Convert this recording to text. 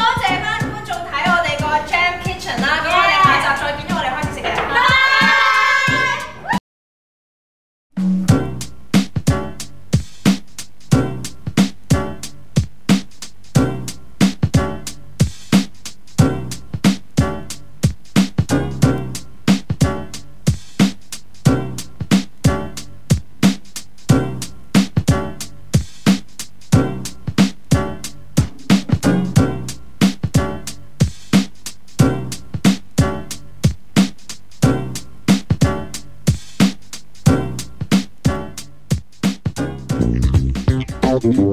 多嘴巴 Octubre.